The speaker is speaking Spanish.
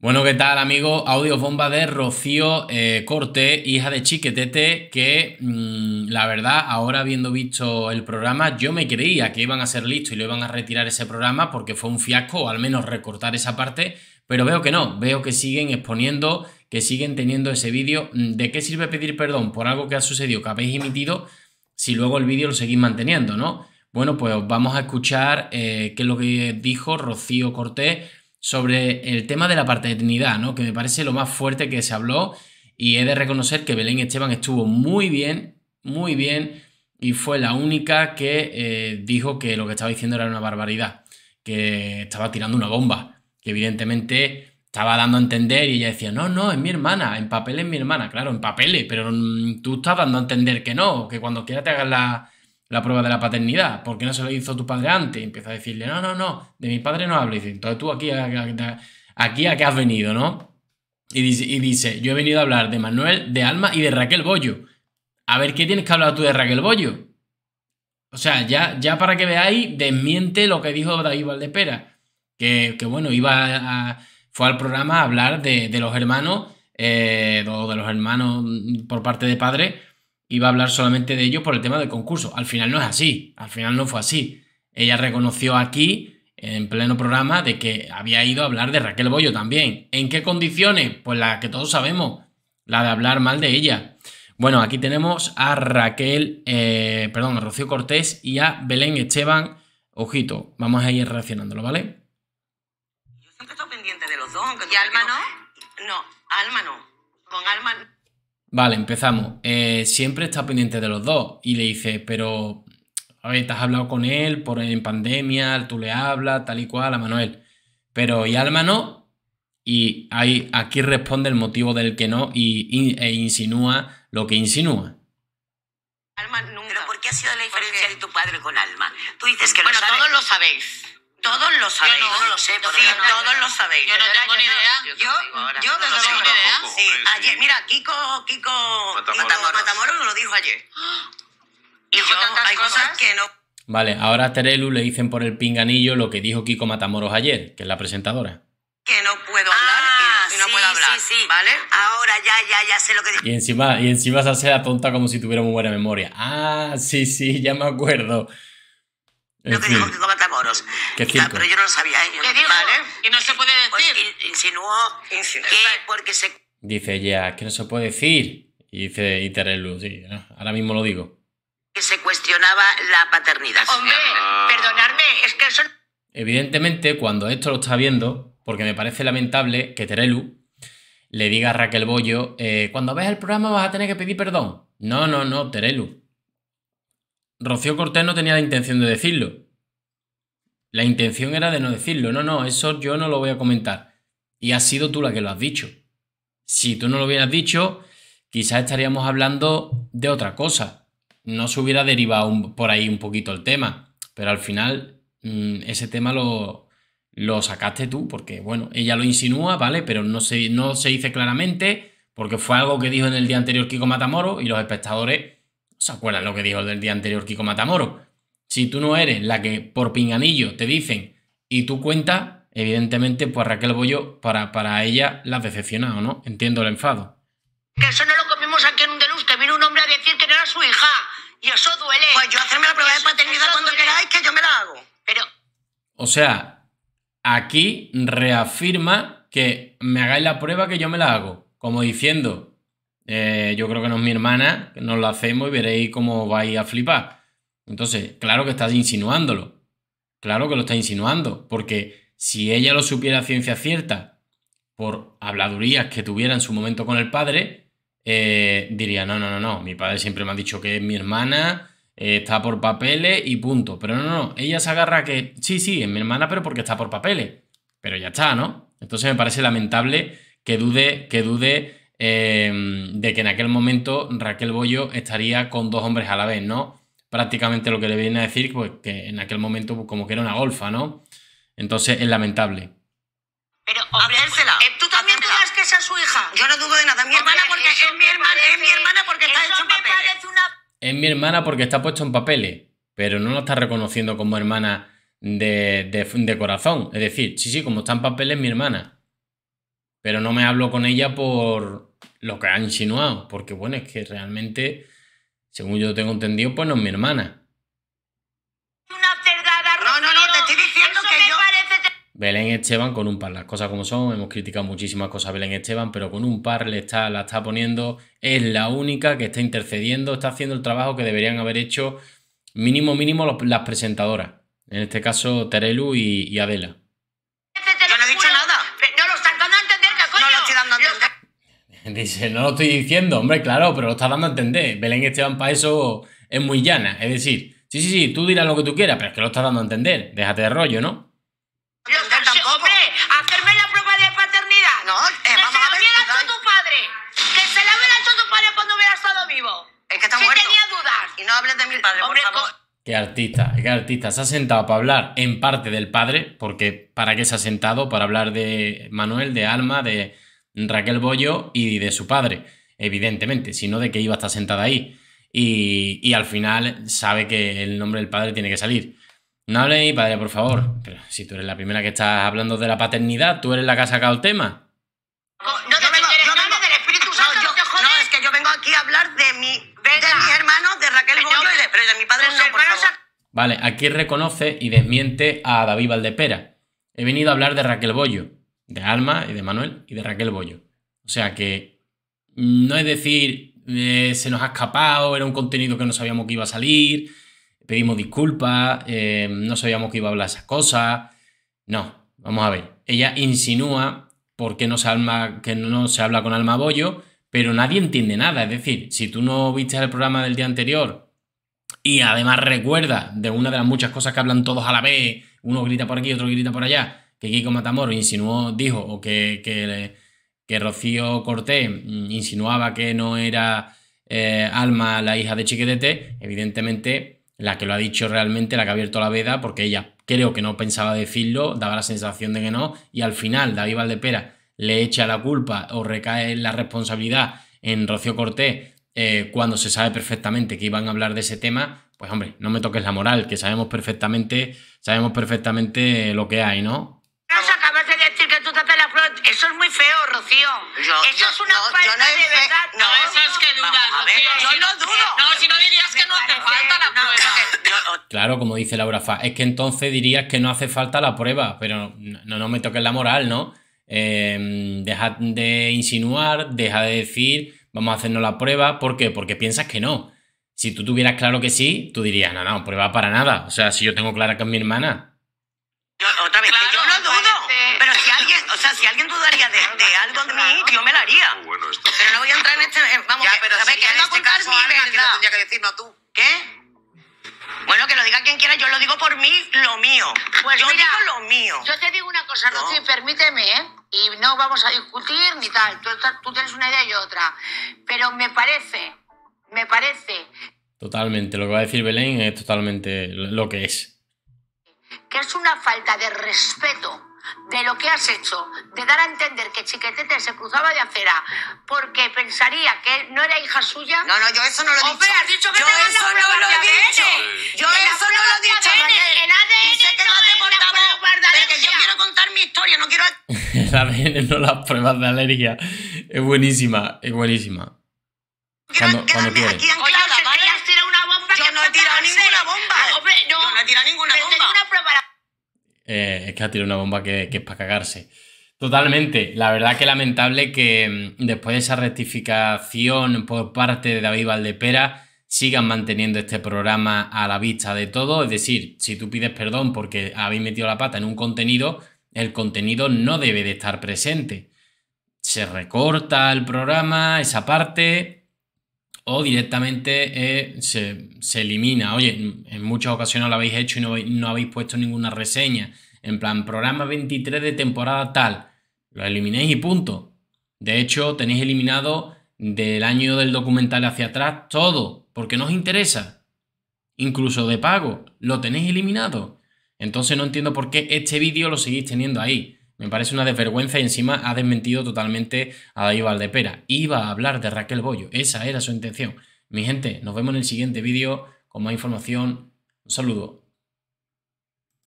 Bueno, ¿qué tal, amigo? Audio bomba de Rocío eh, Corte, hija de Chiquetete, que mm, la verdad, ahora habiendo visto el programa, yo me creía que iban a ser listos y lo iban a retirar ese programa porque fue un fiasco, o al menos recortar esa parte, pero veo que no, veo que siguen exponiendo, que siguen teniendo ese vídeo. Mm, ¿De qué sirve pedir perdón por algo que ha sucedido, que habéis emitido, si luego el vídeo lo seguís manteniendo, ¿no? Bueno, pues vamos a escuchar eh, qué es lo que dijo Rocío Cortés sobre el tema de la paternidad, ¿no? Que me parece lo más fuerte que se habló y he de reconocer que Belén Esteban estuvo muy bien, muy bien y fue la única que eh, dijo que lo que estaba diciendo era una barbaridad, que estaba tirando una bomba, que evidentemente estaba dando a entender y ella decía, no, no, es mi hermana, en papel es mi hermana, claro, en papeles, pero mm, tú estás dando a entender que no, que cuando quiera te hagas la, la prueba de la paternidad, ¿por qué no se lo hizo tu padre antes? Empieza a decirle, no, no, no, de mi padre no hablo. Y dice, entonces tú aquí, aquí a qué has venido, ¿no? Y dice, y dice, yo he venido a hablar de Manuel, de Alma y de Raquel Bollo. A ver, ¿qué tienes que hablar tú de Raquel Bollo? O sea, ya, ya para que veáis, desmiente lo que dijo David Valdespera. Que, que bueno, iba a, fue al programa a hablar de, los hermanos, eh, o de los hermanos por parte de padre, iba a hablar solamente de ello por el tema del concurso. Al final no es así, al final no fue así. Ella reconoció aquí, en pleno programa, de que había ido a hablar de Raquel Bollo también. ¿En qué condiciones? Pues la que todos sabemos, la de hablar mal de ella. Bueno, aquí tenemos a Raquel, eh, perdón, a Rocío Cortés y a Belén Esteban. Ojito, vamos a ir reaccionándolo, ¿vale? Yo siempre estoy pendiente de los dos. ¿Y Alma no? No, Alma no. Con Alma Vale, empezamos. Eh, siempre está pendiente de los dos. Y le dice, pero, a ver, te has hablado con él por en pandemia, tú le hablas, tal y cual, a Manuel. Pero, ¿y Alma no? Y ahí, aquí responde el motivo del que no y, e insinúa lo que insinúa. Alma nunca. ¿Pero por qué ha sido la diferencia de tu padre con Alma? Tú dices que bueno, todos lo sabéis. Todos lo sabéis. Yo no, lo sé, sí, todos lo sabéis. Yo no tengo ni idea. Yo, yo, desde no tengo ni idea. Sí, ayer, mira, Kiko, Kiko Matamoros, Matamoros lo dijo ayer. Y yo, hay cosas que no. Vale, ahora a Terelu le dicen por el pinganillo lo que dijo Kiko Matamoros ayer, que es la presentadora. Que no puedo hablar. Ah, no puedo hablar. Sí, sí. ¿Vale? Ahora ya, ya, ya sé lo que dijo. Y encima, y encima se hace la tonta como si tuviera muy buena memoria. Ah, sí, sí, ya me acuerdo. Lo que dijo Kiko Matamoros. ¿Qué pero yo no lo sabía. ¿eh? ¿Qué dijo? ¿Vale? Y no se puede pues decir. Pues insinuó, insinuó que porque se... Dice ya, que no se puede decir. Y dice Iterelu, sí, ahora mismo lo digo. Que se cuestionaba la paternidad. Hombre, perdonadme, es que eso... Evidentemente, cuando esto lo está viendo, porque me parece lamentable que Terelu le diga a Raquel Bollo, eh, cuando veas el programa vas a tener que pedir perdón. No, no, no, Terelu. Rocío Cortés no tenía la intención de decirlo. La intención era de no decirlo. No, no, eso yo no lo voy a comentar. Y has sido tú la que lo has dicho. Si tú no lo hubieras dicho, quizás estaríamos hablando de otra cosa. No se hubiera derivado por ahí un poquito el tema. Pero al final, mm, ese tema lo, lo sacaste tú, porque bueno, ella lo insinúa, ¿vale? Pero no se, no se dice claramente, porque fue algo que dijo en el día anterior Kiko Matamoro y los espectadores ¿Se acuerdan lo que dijo del día anterior Kiko Matamoro? Si tú no eres la que por pinganillo te dicen y tú cuentas, evidentemente, pues Raquel Bollo, para, para ella, la decepciona, ¿o no? Entiendo el enfado. Que eso no lo comimos aquí en un deluz, que vino un hombre a decir que no era su hija. Y eso duele. Pues yo hacerme la prueba de paternidad cuando queráis, que yo me la hago. Pero. O sea, aquí reafirma que me hagáis la prueba que yo me la hago. Como diciendo, eh, yo creo que no es mi hermana, nos lo hacemos y veréis cómo vais a flipar. Entonces, claro que estás insinuándolo. Claro que lo está insinuando, porque si ella lo supiera a ciencia cierta por habladurías que tuviera en su momento con el padre, eh, diría, no, no, no, no, mi padre siempre me ha dicho que es mi hermana, eh, está por papeles y punto. Pero no, no, ella se agarra que, sí, sí, es mi hermana, pero porque está por papeles. Pero ya está, ¿no? Entonces me parece lamentable que dude, que dude Em, de que en aquel momento Raquel Bollo estaría con dos hombres a la vez, ¿no? Prácticamente lo que le viene a decir, pues que en aquel momento pues, como que era una golfa, ¿no? Entonces es lamentable. Pero, hacérsela. Eh, ¿Tú también dudas que es su hija? Yo no dudo de nada. Mi hermana porque es mi hermana, es mi hermana porque está hecho en papeles. Una... Es mi hermana porque está puesto en papeles, pero no lo está reconociendo como hermana de, de, de corazón. Es decir, sí, sí, como está en papeles es mi hermana. Pero no me hablo con ella por lo que ha insinuado, porque bueno, es que realmente, según yo tengo entendido, pues no es mi hermana. No, no, no, te estoy diciendo que yo... Belén Esteban con un par, las cosas como son, hemos criticado muchísimas cosas a Belén Esteban, pero con un par le está, la está poniendo, es la única que está intercediendo, está haciendo el trabajo que deberían haber hecho mínimo, mínimo las presentadoras, en este caso Terelu y, Adela. Yo no he dicho nada. No lo estás dando a entender, ¿qué coño? No lo estoy dando a entender. Dice, no lo estoy diciendo, hombre, claro, pero lo estás dando a entender. Belén Esteban para eso es muy llana, es decir, sí, sí, sí, tú dirás lo que tú quieras, pero es que lo estás dando a entender. Déjate de rollo, ¿no? Tampoco. Hombre, hacerme la prueba de paternidad. No, eh, que se la hubiera hecho tu padre. Que se la hubiera hecho tu padre cuando hubiera estado vivo. Es que está si muerto. tenía dudas. Y no hables de mi padre, Hombre, por favor. Qué artista, qué artista. Se ha sentado para hablar en parte del padre, porque ¿para qué se ha sentado? Para hablar de Manuel, de Alma, de Raquel Bollo y de su padre, evidentemente, sino de que iba a estar sentada ahí. Y, y al final sabe que el nombre del padre tiene que salir. No hable de mi padre, por favor. Pero si tú eres la primera que estás hablando de la paternidad, tú eres la que ha sacado el tema. No Yo te vengo- yo vengo- del Espíritu No, Santo, yo- no te no, es que yo vengo aquí a hablar de mi, de mis hermanos, de Raquel Bollo y de, pero de mi padre no, por favor. Vale, aquí reconoce y desmiente a David Valdepera. He venido a hablar de Raquel Bollo, de Alma y de Manuel y de Raquel Bollo. O sea que no es decir, eh, se nos ha escapado, era un contenido que no sabíamos que iba a salir, pedimos disculpas, eh, no sabíamos que iba a hablar esas cosas. No, vamos a ver. Ella insinúa porque no se, alma, que no se habla con Alma Bollo, pero nadie entiende nada. Es decir, si tú no viste el programa del día anterior y además recuerda de una de las muchas cosas que hablan todos a la vez, uno grita por aquí, otro grita por allá, que Kiko Matamoros insinuó, dijo, o que, que, que Rocío Cortés mm, insinuaba que no era eh, Alma la hija de Chiquetete, evidentemente la que lo ha dicho realmente, la que ha abierto la veda, porque ella creo que no pensaba decirlo, daba la sensación de que no, y al final David Valdepera le echa la culpa o recae la responsabilidad en Rocío Cortés eh, cuando se sabe perfectamente que iban a hablar de ese tema, pues hombre, no me toques la moral, que sabemos perfectamente, sabemos perfectamente lo que hay, ¿no? Vas a acabar de decir que tú te haces la prueba. Eso es muy feo, Rocío. Yo- Eso yo- es una no, yo falta no de fe- verdad. no, eso es que dudas, ver, yo si no dudo. no, si no dirías que no hace falta la No, prueba. Claro, como dice Laura Fa, es que entonces dirías que no hace falta la prueba, pero no, no me toques la moral, ¿no? Eh, deja de insinuar, deja de decir, vamos a hacernos la prueba, ¿por qué? Porque piensas que no. Si tú tuvieras claro que sí, tú dirías, no, no, prueba para nada. O sea, si yo tengo clara que es mi hermana, yo- otra vez, que yo Claro, no dudo. parece- Pero si alguien, o sea, si alguien dudaría de, de algo de mí, yo me lo haría. Bueno, esto. Pero no voy a entrar en este. Vamos, Ya, que, pero a ver, que en este caso mi Alma quien lo verdad. tendría que decir, no tú. ¿Qué? Bueno, que lo diga quien quiera, yo lo digo por mí, lo mío. Pues yo mira, digo lo mío. Yo te digo una cosa, No. Rocío, permíteme, ¿eh? Y no vamos a discutir ni tal. Tú, tú tienes una idea y otra. Pero me parece, me parece totalmente, lo que va a decir Belén es totalmente lo que es. que es una falta de respeto de lo que has hecho, de dar a entender que Chiquetete se cruzaba de acera porque pensaría que no era hija suya. No, no, yo eso no lo he dicho. Hombre, has dicho que yo te eso no lo he ADN. dicho. Yo eso no lo he dicho, el ADN Y sé que no la portavoz, pero que yo quiero contar mi historia, no quiero... El ADN, no las pruebas de alergia. Es buenísima, es buenísima. quiero Cuando- cuando quieres. aquí Oye, anclada, si ¿vale? te has tirado una bomba Yo que no he fue tirado para ninguna hacer. bomba. Hombre, no. Yo no he tirado ninguna Pero te di bomba. una prueba. Eh, es que ha tirado una bomba que, que es para cagarse. Totalmente. La verdad que lamentable que mm, después de esa rectificación por parte de David Valdepera sigan manteniendo este programa a la vista de todo. Es decir, si tú pides perdón porque habéis metido la pata en un contenido, el contenido no debe de estar presente. Se recorta el programa, esa parte, o directamente eh, se, se elimina. Oye, en muchas ocasiones lo habéis hecho y no, no habéis puesto ninguna reseña. En plan, programa 23 de temporada tal. Lo eliminéis y punto. De hecho, tenéis eliminado del año del documental hacia atrás todo, porque no os interesa. Incluso de pago, lo tenéis eliminado. Entonces no entiendo por qué este vídeo lo seguís teniendo ahí. Me parece una desvergüenza y encima ha desmentido totalmente a David Valdepera. Iba a hablar de Raquel Bollo, esa era su intención. Mi gente, nos vemos en el siguiente vídeo con más información. Un saludo.